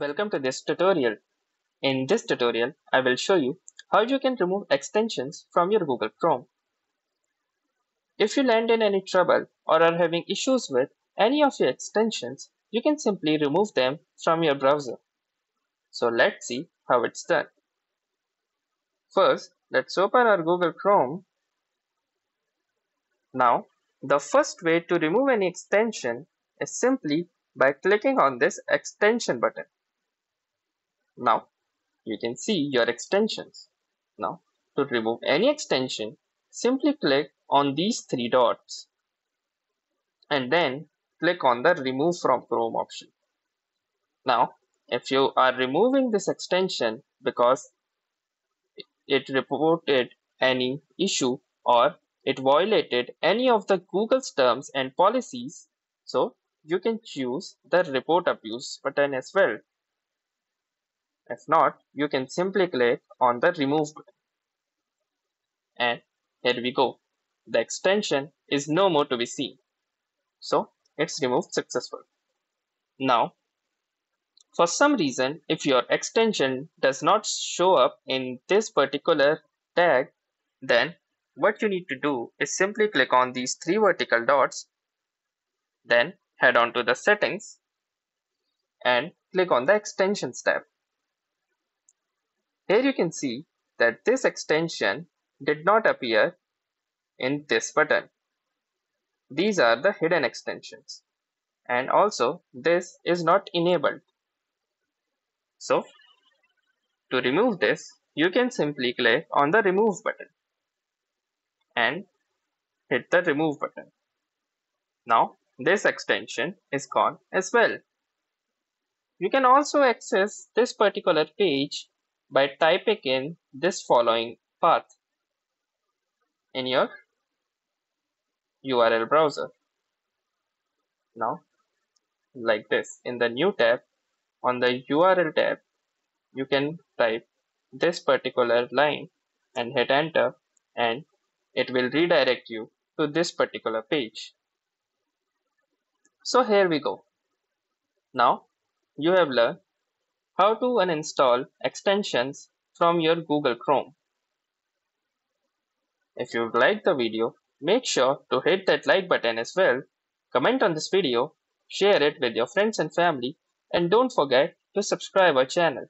Welcome to this tutorial. In this tutorial, I will show you how you can remove extensions from your Google Chrome. If you land in any trouble or are having issues with any of your extensions, you can simply remove them from your browser. So let's see how it's done. First, let's open our Google Chrome. Now, the first way to remove any extension is simply by clicking on this extension button. Now you can see your extensions. Now to remove any extension, simply click on these three dots and then click on the remove from Chrome option. Now if you are removing this extension because it reported any issue or it violated any of the Google's terms and policies, so you can choose the report abuse button as well. If not, you can simply click on the remove button. And here we go. The extension is no more to be seen. So it's removed successful. Now, for some reason, if your extension does not show up in this particular tag, then what you need to do is simply click on these three vertical dots, then head on to the settings and click on the extensions tab. Here you can see that this extension did not appear in this button. These are the hidden extensions and also this is not enabled. So to remove this you can simply click on the remove button and hit the remove button. Now this extension is gone as well. You can also access this particular page by typing in this following path in your URL browser. Now, like this, in the new tab, on the URL tab, you can type this particular line and hit enter and it will redirect you to this particular page. So here we go. Now you have learned how to uninstall extensions from your Google Chrome. If you liked the video, make sure to hit that like button as well, comment on this video, share it with your friends and family, and don't forget to subscribe our channel.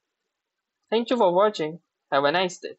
Thank you for watching. Have a nice day.